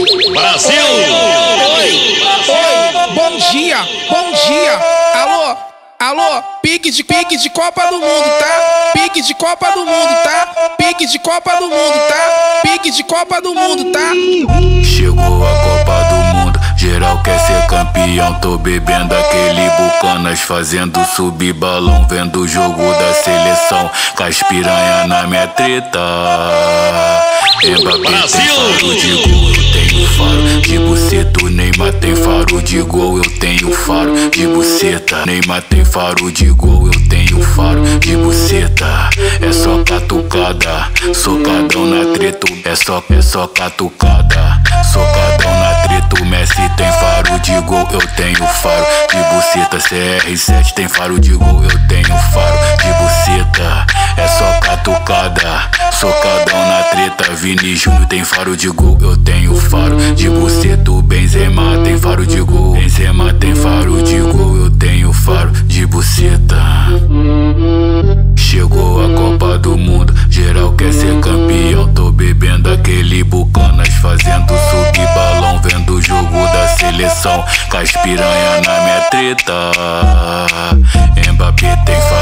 Brasil! Oi! Oi! Bom dia! Bom dia! Alô? Alô? Pique de pique de Copa do Mundo, tá? Pique de Copa do Mundo, tá? Pique de Copa do Mundo, tá? Pique de Copa do Mundo, tá? Chegou a Copa do Mundo, geral quer ser campeão. Tô bebendo aquele bucanas, fazendo subir balão. Vendo o jogo da seleção, com as piranha na minha treta. Mbappé Brasil! Faro de buceta, Neymar tem faro de gol, eu tenho faro. De buceta, Neymar tem faro de gol, eu tenho faro. De buceta, é só catucada. Socadão na treta, é só, é só catucada. Socadão na treta, Messi tem faro de gol, eu tenho faro. De buceta, CR7 tem faro de gol, eu tenho faro. De buceta, é só catucada. Socadão na treta, Vini Júnior tem faro de gol, eu tenho faro. De buceta, o Benzema tem faro de gol. Benzema tem faro de gol, eu tenho faro de buceta. Chegou a Copa do Mundo, geral quer ser campeão. Tô bebendo aquele bucanas, fazendo subir balão, vendo o jogo da seleção. Com as piranha na minha treta. Mbappé tem faro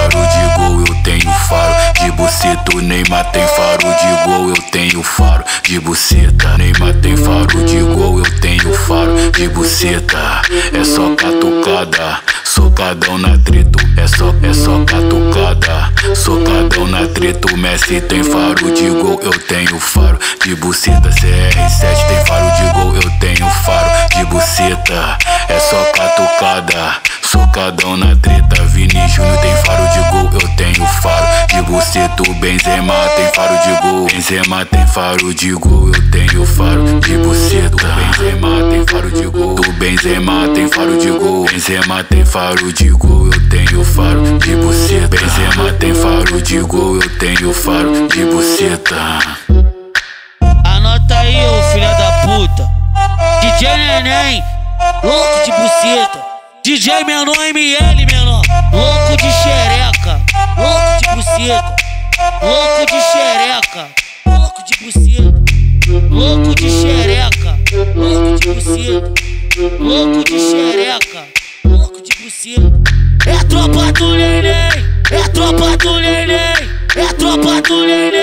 O Neymar tem faro de gol, eu tenho faro. De buceta, Neymar tem faro de gol, eu tenho faro. De buceta, é só catucada. Socadão na treta, é só, é só catucada. Socadão na treta, Messi tem faro de gol, eu tenho faro. De buceta, CR7 tem faro de gol, eu tenho faro. De buceta, é só catucada. Socadão na treta, Vini Júnior tem faro de gol, eu tenho faro. De buceta, o Benzema tem faro de gol. Benzema tem faro de gol, eu tenho faro. De buceta, Benzema tem faro de gol. Do Benzema tem faro de gol. Benzema tem faro de gol, eu tenho faro. De buceta, Benzema tem faro de gol, eu tenho faro. De buceta. Anota aí, ô filha da puta. DJ Neném, louco de buceta. DJ menor ML, menor. Louco de xereca, louco de buceta. Louco de xereca, louco de buceta. Louco de xereca, louco de buceta. Louco de xereca, louco de buceta. É tropa do neném, é tropa do neném, é tropa do neném.